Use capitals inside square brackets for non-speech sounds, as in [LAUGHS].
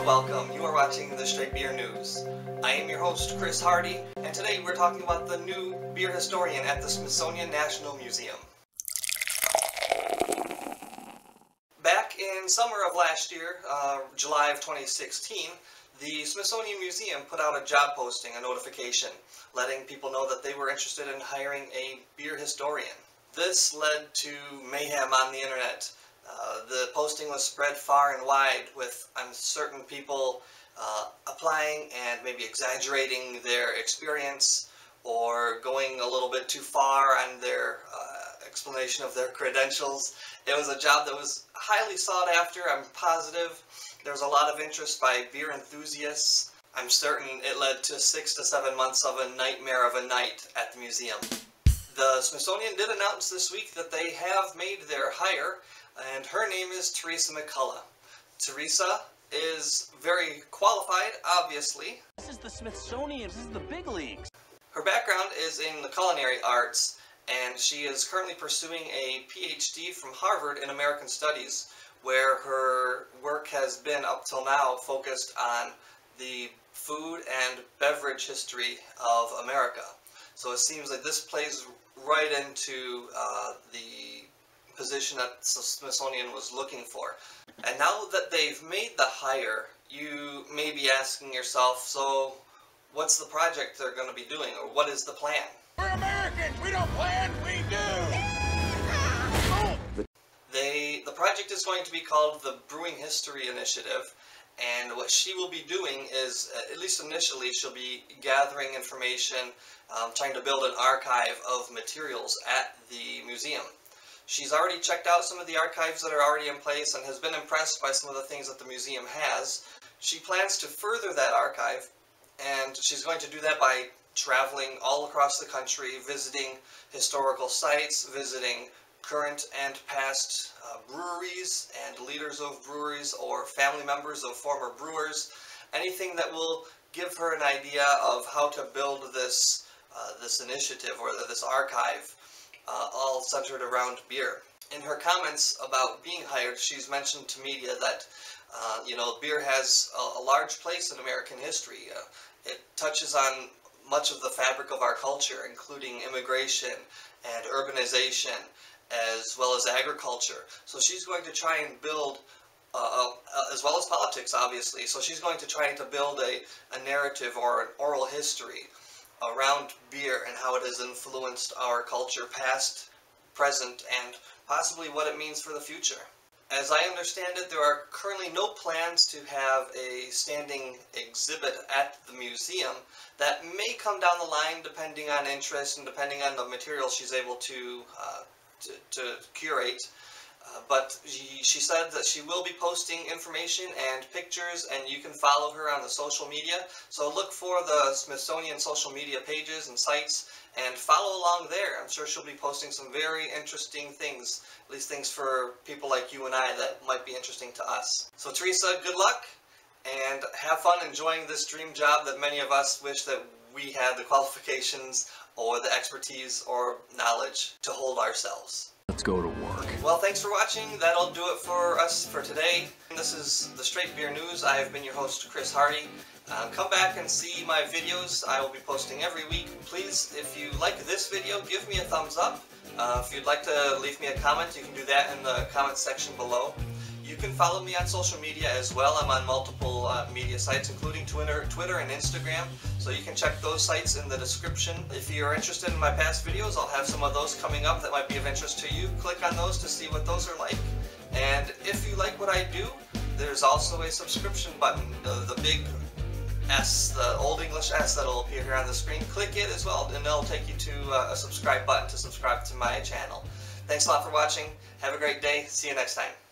and welcome. You are watching the Strait Beer News. I am your host, Chris Hardy, and today we're talking about the new beer historian at the Smithsonian National Museum. Back in summer of last year, uh, July of 2016, the Smithsonian Museum put out a job posting, a notification, letting people know that they were interested in hiring a beer historian. This led to mayhem on the internet. Uh, the posting was spread far and wide with uncertain people uh, applying and maybe exaggerating their experience or going a little bit too far on their uh, explanation of their [LAUGHS] credentials. It was a job that was highly sought after, I'm positive. There was a lot of interest by beer enthusiasts. I'm certain it led to six to seven months of a nightmare of a night at the museum. The Smithsonian did announce this week that they have made their hire, and her name is Theresa McCulla. Theresa is very qualified, obviously. This is the Smithsonian. This is the big leagues. Her background is in the culinary arts, and she is currently pursuing a PhD from Harvard in American Studies, where her work has been up till now focused on the food and beverage history of America. So it seems like this plays right into uh, the position that the Smithsonian was looking for. And now that they've made the hire, you may be asking yourself, so what's the project they're going to be doing, or what is the plan? We're Americans. We don't plan, we do. They, the project is going to be called the Brewing History Initiative, and what she will be doing is, at least initially, she'll be gathering information, um, trying to build an archive of materials at the museum. She's already checked out some of the archives that are already in place and has been impressed by some of the things that the museum has. She plans to further that archive, and she's going to do that by traveling all across the country, visiting historical sites, visiting current and past uh, breweries and leaders of breweries or family members of former brewers, anything that will give her an idea of how to build this, uh, this initiative or this archive, uh, all centered around beer. In her comments about being hired, she's mentioned to media that uh, you know beer has a, a, large place in American history. Uh, it touches on much of the fabric of our culture, including immigration and urbanization as well as agriculture. So she's going to try and build, uh, uh, as well as politics, obviously. So she's going to try to build a, a narrative or an oral history around beer and how it has influenced our culture, past, present, and possibly what it means for the future. As I understand it, there are currently no plans to have a standing exhibit at the museum. That may come down the line depending on interest and depending on the material she's able to uh, to, to curate. Uh, but she, she, said that she will be posting information and pictures and you can follow her on the social media. So look for the Smithsonian social media pages and sites and follow along there. I'm sure she'll be posting some very interesting things, at least things for people like you and I that might be interesting to us. So Theresa, good luck and have fun enjoying this dream job that many of us wish that we had the [LAUGHS] qualifications or the expertise or knowledge to hold ourselves. Let's go to work. Well, thanks for watching. That'll do it for us for today. This is the Strait Beer News. I have been your host, Chris Hardy. Uh, come back and see my videos. I will be posting every week. Please, if you like this video, give me a thumbs up. Uh, if you'd like to leave me a comment, you can do that in the comment section below. You can follow me on social media as well. I'm on multiple uh, media sites, including Twitter, Twitter and Instagram. So you can check those sites in the description. If you're interested in my past videos, I'll have some of those coming up that might be of interest to you. Click on those to see what those are like. And if you like what I do, there's also a subscription button, the, the big S, the Old English S that'll appear here on the screen. Click it as well, and it'll take you to uh, a subscribe button to subscribe to my channel. Thanks a lot for watching. Have a great day. See you next time.